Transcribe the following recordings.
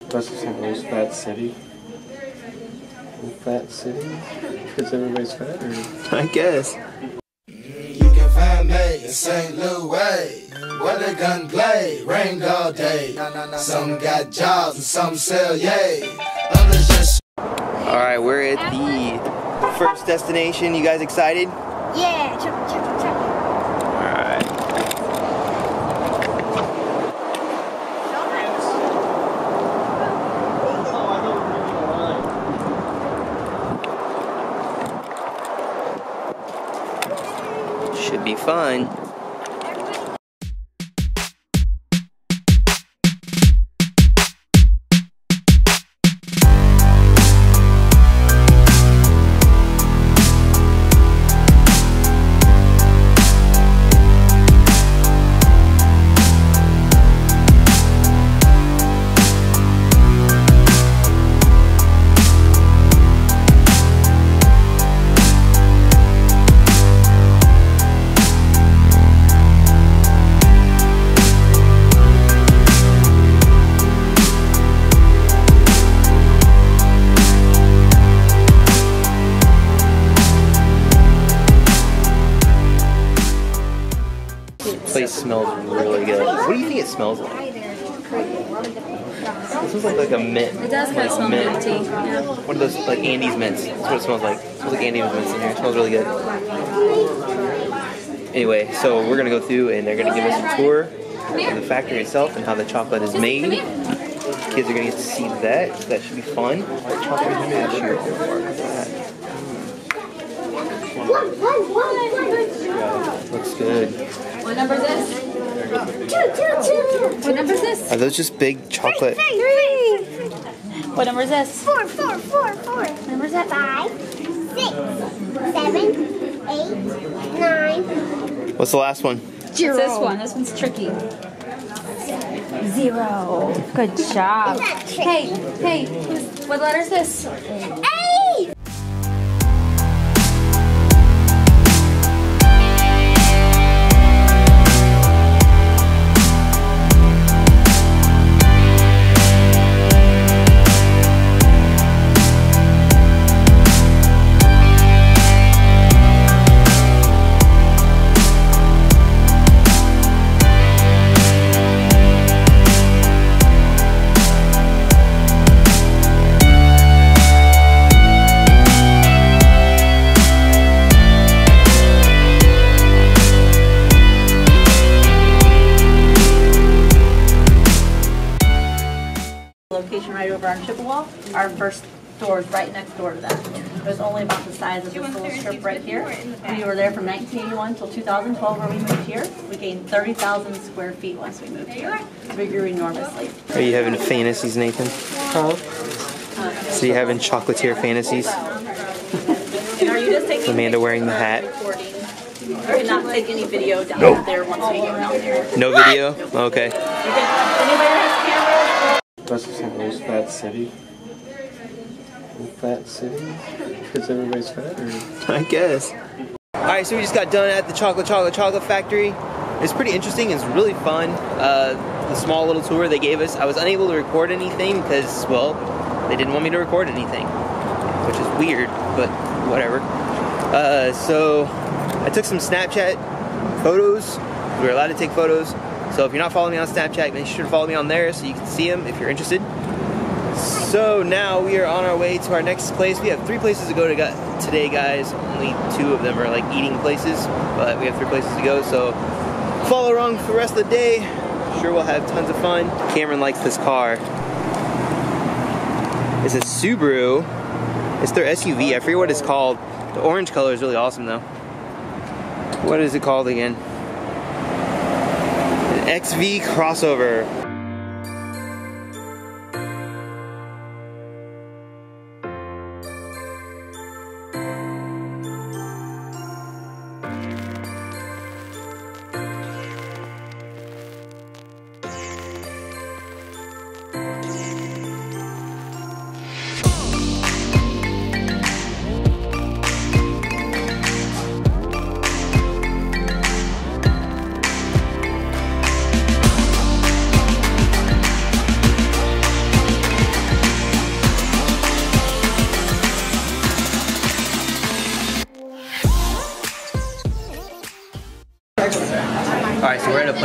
That's just an old fat city. Old fat city? Because everybody's fat, or? I guess. You can find me in St. Louis, where the gun play, rained all day. Some got jobs and some sell yay. Others just Alright, we're at the first destination. You guys excited? Yeah, check, check, check. Alright. Should be fun. Place smells really good. What do you think it smells like? It smells like, like a mint. It does kind like of smell mint. minty. Yeah. One of those like Andes mints. That's what it smells like. It smells like Andes mints in here. It smells really good. Anyway, so we're gonna go through and they're gonna give us a tour of the factory itself and how the chocolate is made. Kids are gonna get to see that. So that should be fun. Chocolate cashew. Looks good. What number is this? Two, two, two. What number is this? Are those just big chocolate? Three. What number is this? Four, four, four, four. What number is that? Five, six, seven, eight, nine, What's the last one? Zero. This one. This one's tricky. Zero. Good job. Hey, hey. What letter is this? eight. Location right over on Chippewa. Our first store is right next door to that. It was only about the size of this little strip right here. We were there from 1981 till 2012 where we moved here. We gained 30,000 square feet once we moved here. We grew enormously. Are you having fantasies, Nathan? Huh? So you having chocolatier fantasies? And are you just taking Amanda wearing the hat. recording? You cannot take any video down there once we get down there. No video? Okay. Just an old fat city. Fat city? Because everybody's fat, or? I guess. Alright, so we just got done at the Chocolate Chocolate Chocolate Factory. It's pretty interesting. It's really fun. Uh, the small little tour they gave us. I was unable to record anything because, well, they didn't want me to record anything, which is weird, but whatever. Uh, so I took some Snapchat photos. We were allowed to take photos. So if you're not following me on Snapchat, make sure to follow me on there so you can see them if you're interested. So now we are on our way to our next place. We have three places to go to today, guys. Only two of them are like eating places, but we have three places to go. So follow along for the rest of the day. Sure, we'll have tons of fun. Cameron likes this car. It's a Subaru. It's their SUV. I forget what it's called. The orange color is really awesome, though. What is it called again? XV crossover.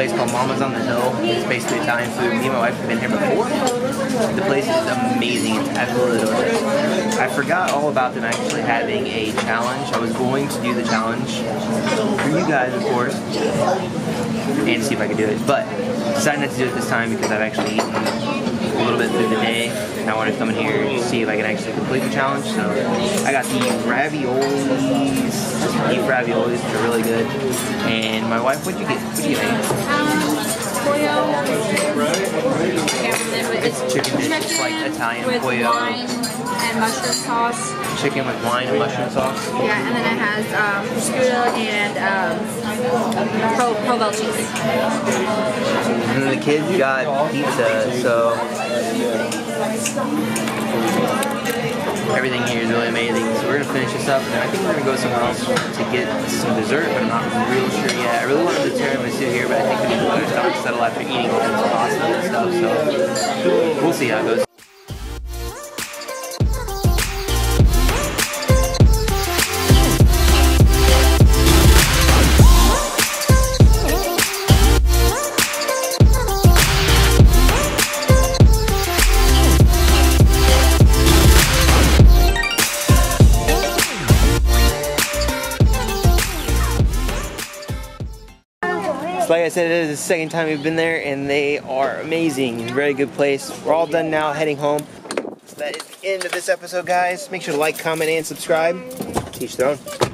Place called Mama's on the Hill. It's basically Italian food. Me and my wife have been here before. The place is amazing. It's absolutely delicious. I forgot all about them actually having a challenge. I was going to do the challenge for you guys, of course, and see if I could do it. But decided not to do it this time because I've actually eaten a little bit through the day. And I wanted to come in here and see if I can actually complete the challenge. So I got the raviolis, beef raviolis, which are really good. And my wife, what'd you get? What'd you get? Pollo. It's Chicken dish, just like Italian with pollo. wine and mushroom sauce. Chicken with wine and mushroom sauce. Yeah, and then it has um, prosciutto and um, pro, provel cheese. And then the kids got pizza, so everything here is really amazing. So we're gonna finish this up, and I think we're gonna go somewhere else to get some dessert, but I'm not real sure yet. I really wanted the tiramisu here, but I think we need to settle after eating all this pasta and stuff. So we'll see how it goes. So like I said, it is the second time we've been there, and they are amazing. Very good place. We're all done now, heading home. So that is the end of this episode, guys. Make sure to like, comment, and subscribe. Teach their own.